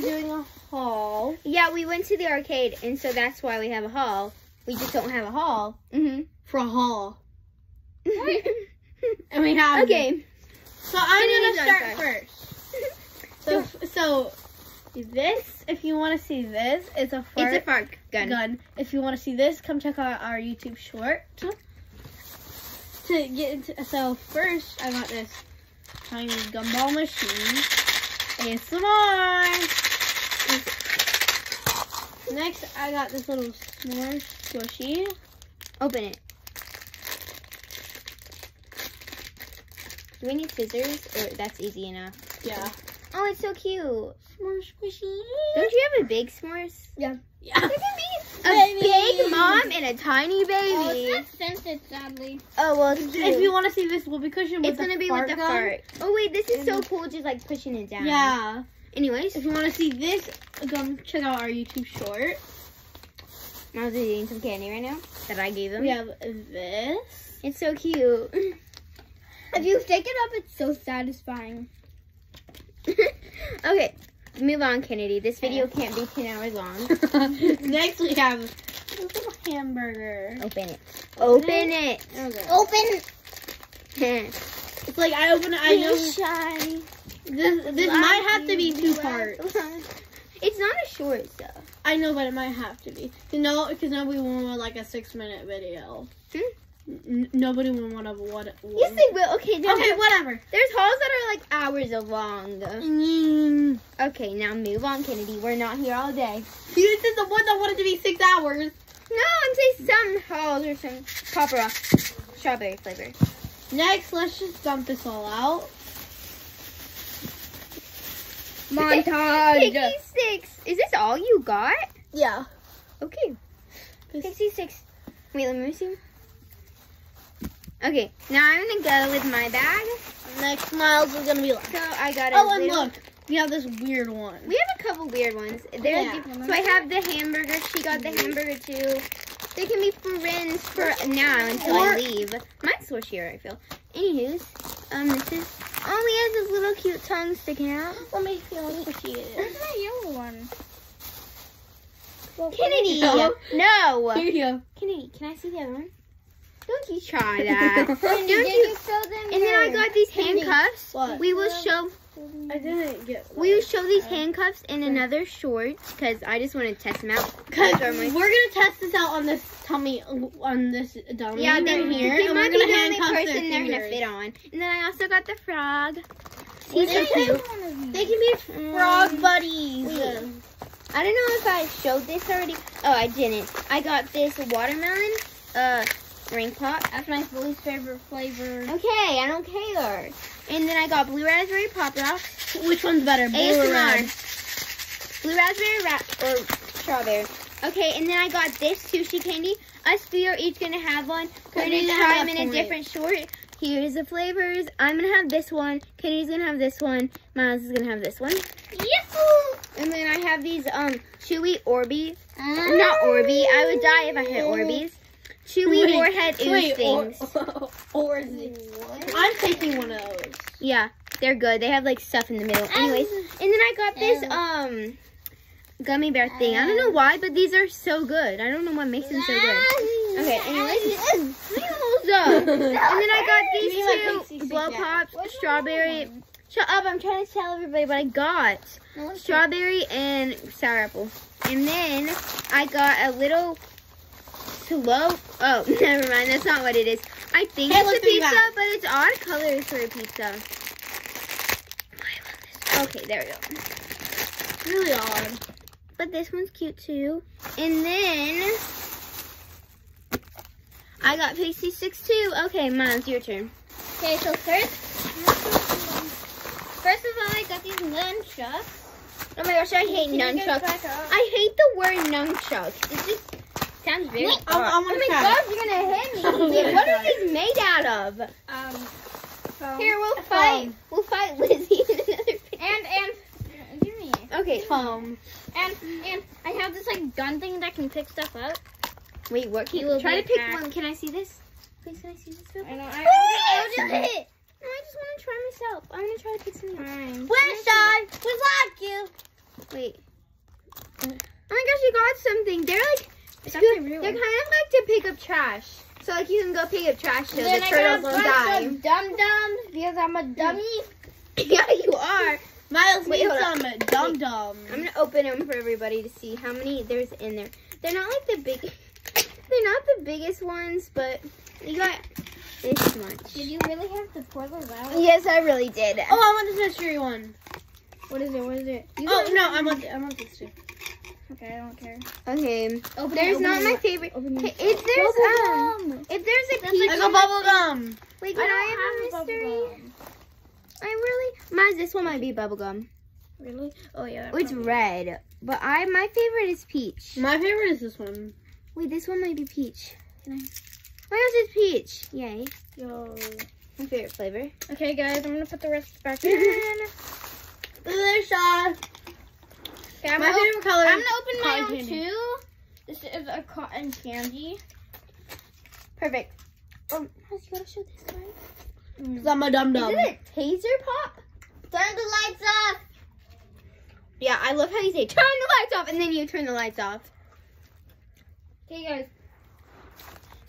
be doing a haul. Yeah, we went to the arcade, and so that's why we have a haul. We just don't have a haul. Mm-hmm. For a haul. And we have. okay. So I'm gonna go start first. So, so this, if you want to see this, it's a fart It's a fart gun. gun. If you want to see this, come check out our YouTube short. To get into, so first I got this tiny gumball machine. ASMR. Next, I got this little s'more squishy. Open it. Do we need scissors? Or that's easy enough. Yeah. Oh, it's so cute. S'more squishy. Don't you have a big s'mores? Yeah. There can be a big mom and a tiny baby. Oh, it's scented, sadly. Oh, well, it's cute. If you want to see this whoopee cushion, with it's gonna be fart with the gun, fart. Oh wait, this is so cool. Just like pushing it down. Yeah. Anyways, If you want to see this, come check out our YouTube short. Miles is eating some candy right now that I gave him. We have this. It's so cute. If you stick it up, it's so satisfying. okay, move on, Kennedy. This video can't be 10 hours long. Next, we have this little hamburger. Open it. Open it. Okay. Open. It's like I open it. I know shy. This. This might have to be two parts. It's not a short stuff. I know, but it might have to be. You know, because nobody will want like a six-minute video. Hmm? Nobody will want to what? Yes, they will. Okay, Okay, whatever. there's hauls that are like hours long. Mm. Okay, now move on, Kennedy. We're not here all day. This is the one that wanted to be six hours. No, I'm saying some hauls or some pop rock strawberry flavor. Next, let's just dump this all out. Montage. Pixy Stix. Is this all you got? Yeah. Okay. Pixy Stix. Wait, let me see. Okay, now I'm gonna go with my bag. Next, Miles is gonna be like. So I got Oh, and look, we have this weird one. We have a couple weird ones. They're Yeah. the- so I have the hamburger. She got the mm-hmm. hamburger too. They can be friends for now until I Or- leave. Mine's swishier, I feel. Anywho's, um, this is. Oh, he has this little cute tongue sticking out. Let me feel how squishy it Where's is. my yellow one? Kennedy, No. no. Here you go. Kennedy, can I see the other one? Don't you try that. Don't you? you show them And then I got these handcuffs. what? We will show I didn't get. we will show these handcuffs in another short because I just want to test them out. Cause Those we're gonna test this out on this tummy, on this dummy Yeah, right here, they and might be the only person they're gonna fit on. And then I also got the frog. He's so They can- cute. They can be frog buddies. Wait. I don't know if I showed this already. Oh, I didn't. I got this watermelon uh ring pop. That's my least favorite flavor. Okay, I don't care. And then I got blue raspberry pop rocks. Which one's better, blue or red? Blue raspberry ra- or strawberry. Okay, and then I got this sushi candy. Us three are each gonna have one. We're Kennedy's gonna gonna try have them in a three. different short. Here's the flavors. I'm gonna have this one. Kennedy's gonna have this one. Miles is gonna have this one. Yahoo! And then I have these um chewy Orby. Not Orby. I would die if I had Orbeez. Chewy Wait, warhead ooze Wait, things. or, or is it? I'm taking one of those. Yeah, they're good. They have like stuff in the middle. Anyways, and then I got this um gummy bear thing. I don't know why, but these are so good. I don't know what makes them so good. Okay, anyways. and then I got Give me my these Pixie two Stick blow back. pops, strawberry. Shut up! I'm trying to tell everybody what I got. Strawberry and sour apple. And then I got a little slow. Oh, never mind. That's not what it is. I think Hey, it's a pizza, but it's odd colors for a pizza. Okay, there we go. Really odd. But this one's cute too. And then I got Pixy Stix too. Okay, Miles, your turn. Okay, so first, first of all, I got these nunchucks. Oh my gosh, I hate Can you get nunchucks. I hate the word nunchucks. It just sounds very Wait, I'm. I'm Oh gonna my try. gosh, you're gonna hit me. what are these made out of? Um, so, Here, we'll fight. We'll fight Lizzie in another video. and and give me. Okay. Foam. And and I have this like gun thing that can pick stuff up. Wait, what? Can You will try to pick attacked. one? Can I see this? Please, can I see this? Real I know. I, Please! I, was just hit. No, I just want to try myself. I'm gonna try to pick something. else. Fine. Wish I was like you. Wait. Oh my gosh, you got something. They're like, It's scoop- actually real. they're kind of like to pick up trash. So like you can go pick up trash so then the I turtles got won't a bunch die. of dum dums because I'm a dummy. yeah, you are. Miles, Wait, need hold some dum dum. I'm gonna open them for everybody to see how many there's in there. They're not like the big. They're not the biggest ones, but you got this much. Did you really have to pour those out? Yes, I really did. Oh, I want this mystery one. What is it? What is it? You Oh no, I want I want this too. Okay, I don't care. Okay, Open there's it, not my it. favorite. It. if there's um, Bubble gum. if there's a That's peach, like I got bubble gum. wait, I can I, don't have have a mystery? bubble. I really, Maz, this one might be bubblegum. Really? Oh yeah. Oh, it's red, but I my favorite is peach. My favorite is this one. Wait, this one might be peach. Can I? My gosh, it's peach! Yay! Yo. My favorite flavor. Okay, guys, I'm gonna put the rest back in. Delicious. Okay, My favorite color. I'm gonna open my own candy. too. This is a cotton candy. Perfect. Um, oh, Maz, you wanna show this guy? Cause I'm a dum Is dum. it a taser pop? Turn the lights off. Yeah, I love how you say turn the lights off and then you turn the lights off. Okay, guys.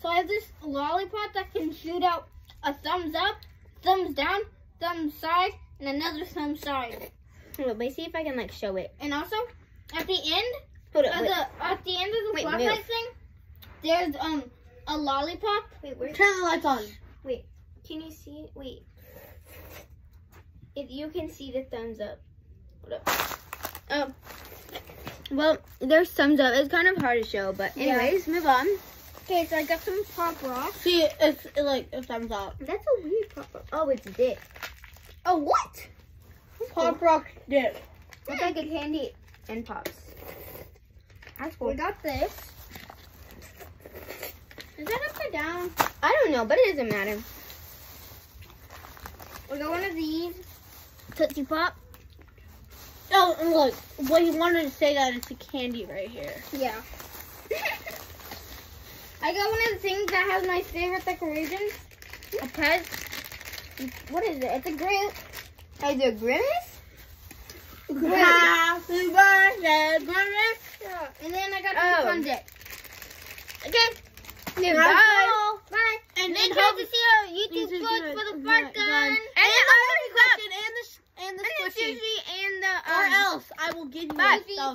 So I have this lollipop that can shoot out a thumbs up, thumbs down, thumbs side, and another thumb side. Hold on, let me see if I can like show it. And also, at the end, Hold at on, wait. the at the end of the Wait, flashlight move. thing, there's um a lollipop. Wait, where? Turn the lights on. Wait, can you see? Wait. If you can see the thumbs up. Hold up. Oh. Well, there's thumbs up. It's kind of hard to show, but Yeah. anyways, move on. Okay, so I got some pop rocks. See, it's like a thumbs up. That's a weird pop. rock. Oh, it's this. Oh, what? Pop rock dip. It's like a candy and pops. That's cool. We got this. Is that upside down? I don't know, but it doesn't matter. We got one of these. Tootsie Pop. Oh, and look, what he wanted to say that it's a candy right here. Yeah. I got one of the things that has my favorite decorations. A pet. What is it? It's a grape. Is it grimace? Happy birthday, Grimace. And then I got Oh. fun dip. Okay. Yeah, bye. all. Bye. And Make then sure to see our YouTube YouTube for the fart gun. And, And the question and the and the squishy. and the Or um, else I will give you Bye. stuff.